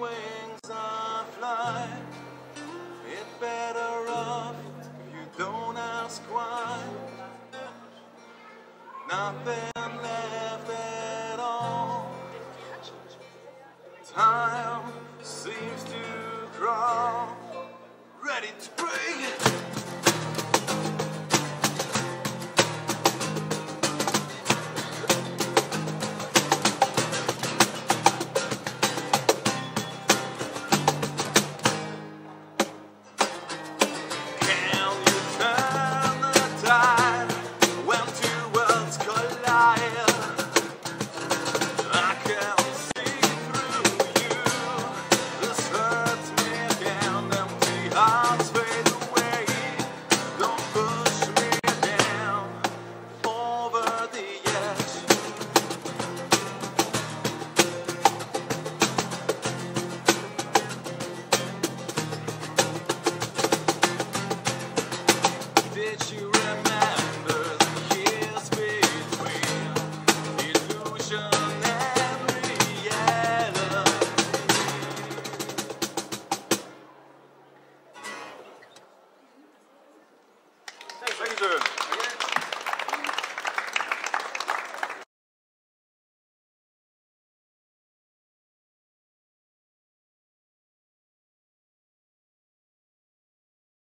wings I fly. Feel better off if you don't ask why. Nothing left at all. Time seems to crawl, ready to. That you